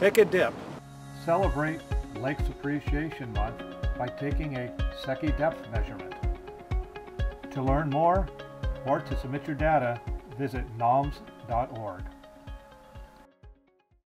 Take a dip. Celebrate Lakes Appreciation Month by taking a Secchi depth measurement. To learn more or to submit your data, visit nalms.org.